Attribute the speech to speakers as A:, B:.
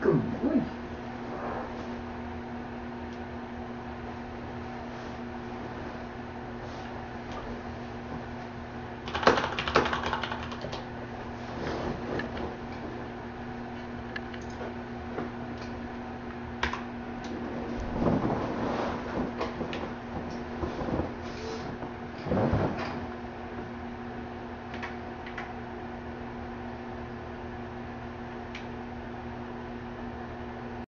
A: 更贵